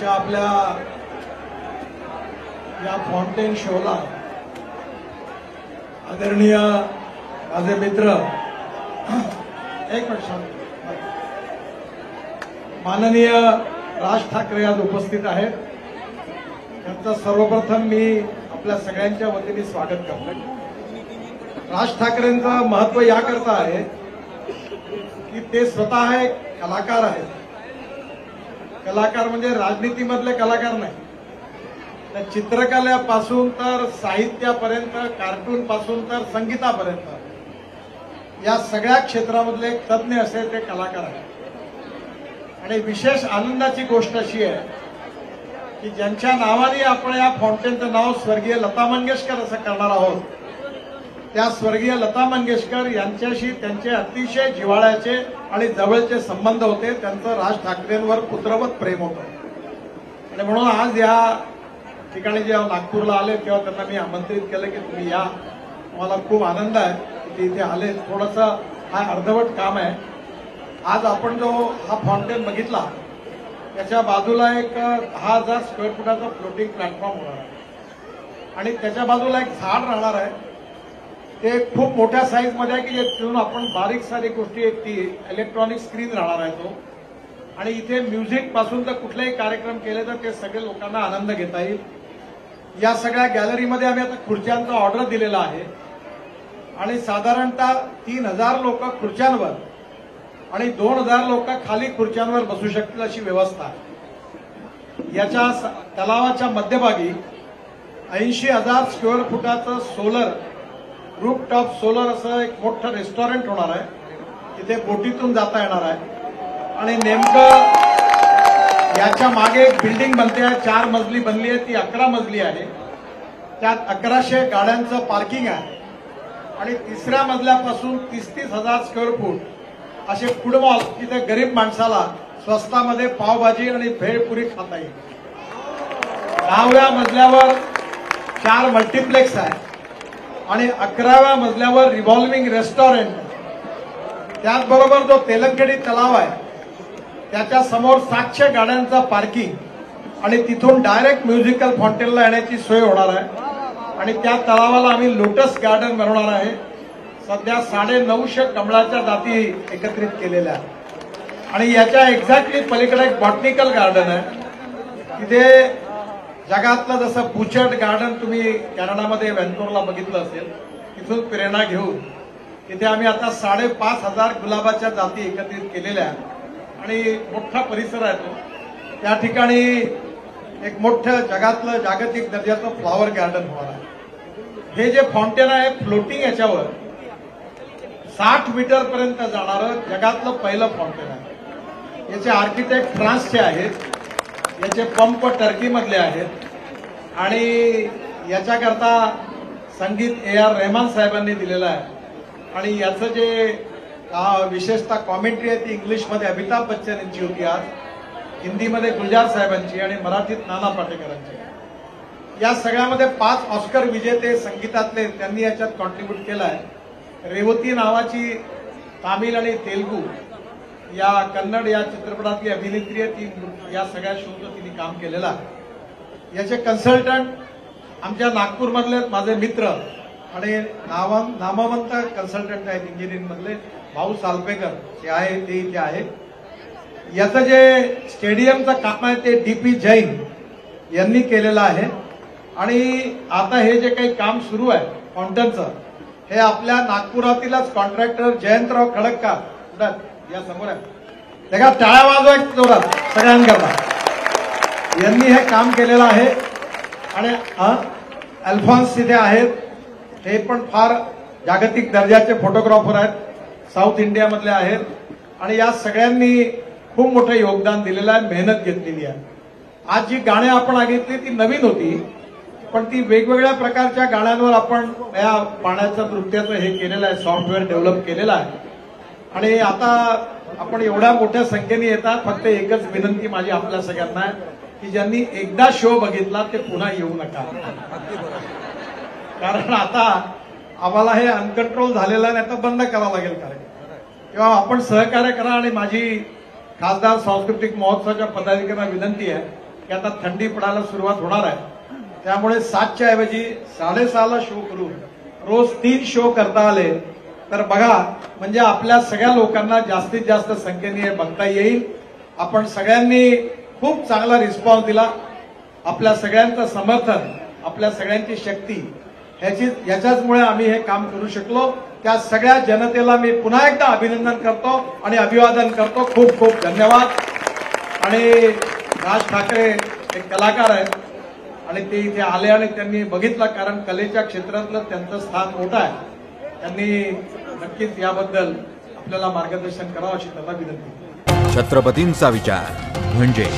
आजच्या आपल्या या फाउंटेन शोला आदरणीय माझे मित्र एक मिनिट माननीय राज ठाकरे आज उपस्थित आहेत. त्यांचं सर्वप्रथम मी आपल्या सगळ्यांच्या वतीने स्वागत करतो राज ठाकरेंचं महत्त्व याकरता आहे की ते स्वतः एक कलाकार आहेत. कलाकार म्हणजे राजनीतीमधले कलाकार नाही. तर चित्रकलेपासून तर साहित्यापर्यंत कार्टून पासून तर संगीतापर्यंत या सगळ्या क्षेत्रामधले तज्ज्ञ असे ते कलाकार आहेत. आणि विशेष आनंदाची गोष्ट अशी आहे की ज्यांच्या नावाने आपण या फाउंटेनचं नाव स्वर्गीय लता मंगेशकर असं करणार आहोत त्या स्वर्गीय लता मंगेशकर यांच्याशी त्यांचे अतिशय जिव्हाळ्याचे आणि जवळचे संबंध होते. त्यांचं राज ठाकरेंवर पुत्रवत प्रेम होतं. आणि म्हणून आज या ठिकाणी जेव्हा नागपूरला आले तेव्हा त्यांना मी आमंत्रित केलं की तुम्ही या. मला खूप आनंद आहे की इथे आले. थोडंसं हा अर्धवट काम आहे. आज आपण जो हा फाउंटेन बघितला त्याच्या बाजूला एक दहा हजार स्क्वेअर फुटाचा फ्लोटिंग प्लॅटफॉर्म होणार आहे. आणि त्याच्या बाजूला एक झाड राहणार आहे. ते खूप मोठ्या साईजमध्ये आहे की तिथून आपण बारीक सारीक गोष्टी एक ती इलेक्ट्रॉनिक स्क्रीन राहणार आहे तो. आणि इथे म्युझिकपासून तर कुठलेही कार्यक्रम केले तर ते सगळे लोकांना आनंद घेता येईल. या सगळ्या गॅलरीमध्ये आम्ही आता खुर्च्यांचा ऑर्डर दिलेला आहे. आणि साधारणतः तीन हजार लोक खुर्च्यांवर आणि दोन हजार लोक खाली खुर्च्यांवर बसू शकतील अशी व्यवस्था आहे. याच्या स- तलावाच्या मध्यभागी ऐंशी हजार स्क्वेअर फुटाचं सोलर रूप टॉप सोलर असं एक मोठं रेस्टॉरंट होणार आहे. तिथे बोटीतून जाता येणार आहे. आणि नेमकं याच्या मागे एक बिल्डिंग बनते आहे. चार मजली बनली आहे. ती अकरा मजली आहे. त्यात अकराशे गाड्यांचं पार्किंग आहे. आणि तिसऱ्या मजल्यापासून तीस तीस हजार स्क्वेअर फूट असे फूड मॉल तिथे गरीब माणसाला स्वस्तामध्ये पावभाजी आणि भेळपुरी खाता येईल. दहाव्या मजल्यावर चार मल्टिप्लेक्स आहे आणि अकराव्या मजल्यावर रिव्हॉल्विंग रेस्टॉरंट त्याचबरोबर जो तेलंगडी तलाव आहे त्याच्यासमोर सातशे गाड्यांचा पार्किंग आणि तिथून डायरेक्ट म्युझिकल फॉन्टेनला येण्याची सोय होणार आहे. आणि त्या तलावाला आम्ही लोटस गार्डन बनवणार आहे. सध्या साडे नऊशे कमळाच्या जाती एकत्रित केलेल्या आणि याच्या एक्झॅक्टली पलीकडे एक बॉटनिकल गार्डन आहे. तिथे जगातलं जसं बुचर्ड गार्डन तुम्ही कॅनडामध्ये व्हॅन्कोरला बघितलं असेल तिथून प्रेरणा घेऊन तिथे आम्ही आता साडेपाच हजार गुलाबाच्या जाती एकत्रित केलेल्या आहेत. आणि मोठा परिसर आहे तो. त्या ठिकाणी एक मोठं जगातलं जागतिक दर्जाचं फ्लॉवर गार्डन होणार आहे. हे जे फाउंटेन आहे फ्लोटिंग याच्यावर साठ मीटर पर्यंत जाणारं जगातलं पहिलं फाउंटेन आहे. याचे आर्किटेक्ट फ्रान्सचे आहेत. याचे पंप टर्कीमधले आहेत. आणि याच्याकरता संगीत ए आर रेहमान साहेबांनी दिलेलं आहे. आणि याचं जे विशेषतः कॉमेंट्री आहे ती इंग्लिशमध्ये अमिताभ बच्चन यांची होती आज. हिंदीमध्ये गुलजार साहेबांची आणि मराठीत नाना पाटेकरांची. या सगळ्यामध्ये पाच ऑस्कर विजेते संगीतातले त्यांनी याच्यात कॉन्ट्रीब्यूट केलं आहे रेवती नावाची तामिळ आणि तेलगू या कन्नड या चित्रपटातली अभिनेत्री आहे ती या सगळ्या शोचं तिने काम केलेलं आहे. याचे कन्सल्टंट आमच्या नागपूरमधले माझे मित्र आणि नावा नामवंत कन्सल्टंट आहेत इंजिनिअरिंगमधले भाऊ सालपेकर. ते आहे ते इथे आहेत. याचं जे स्टेडियमचं काम आहे ते डीपी जैन यांनी केलेलं आहे. आणि आता हे जे काही काम सुरू आहे फाउंटनचं हे आपल्या नागपुरातीलच कॉन्ट्रॅक्टर जयंतराव खडक्का या समोर आहे. ते टाळ्या वाजवा एक जोरात सगळ्यांकरता यांनी हे काम केलेलं आहे. आणि अल्फॉन्स तिथे आहेत. हे पण फार जागतिक दर्जाचे फोटोग्राफर आहेत. साऊथ इंडियामधले आहेत. आणि या सगळ्यांनी खूप मोठं योगदान दिलेलं आहे मेहनत घेतलेली आहे. आज जी गाणी आपण ऐकली ती नवीन होती. पण ती वेगवेगळ्या प्रकारच्या गाण्यांवर आपण या पाण्याचं नृत्याचं हे केलेलं आहे सॉफ्टवेअर डेव्हलप केलेलं आहे. आणि आता आपण एवढ्या मोठ्या संख्येने येतात फक्त एकच विनंती माझी आपल्या सगळ्यांना की ज्यांनी एकदा शो बघितला ते पुन्हा येऊ नका. कारण आता आम्हाला हे अनकंट्रोल झालेलं आहे नाही तर बंद करावं लागेल कार्यक्रम. किंवा आपण सहकार्य करा आणि माझी खासदार सांस्कृतिक महोत्सवाच्या पदाधिकाऱ्यांना विनंती आहे की आता थंडी पडायला सुरुवात होणार आहे. त्यामुळे सातच्या ऐवजी साडेसहाला शो करून रोज तीन शो करता आले तर बघा म्हणजे आपल्या सगळ्या लोकांना जास्तीत जास्त संख्येने हे बघता येईल. आपण सगळ्यांनी खूप चांगला रिस्पॉन्स दिला. आपल्या सगळ्यांचं समर्थन आपल्या सगळ्यांची शक्ती ह्याची याच्याचमुळे आम्ही हे काम करू शकलो. त्या सगळ्या जनतेला मी पुन्हा एकदा अभिनंदन करतो आणि अभिवादन करतो. खूप खूप धन्यवाद. आणि राज ठाकरे एक कलाकार आहेत. आणि ते इथे आले आणि त्यांनी बघितलं कारण कलेच्या क्षेत्रातलं त्यांचं स्थान मोठं आहे. त्यांनी नक्कीच याबद्दल आपल्याला मार्गदर्शन करावं अशी त्यांना विनंती छत्रपतींचा विचार म्हणजे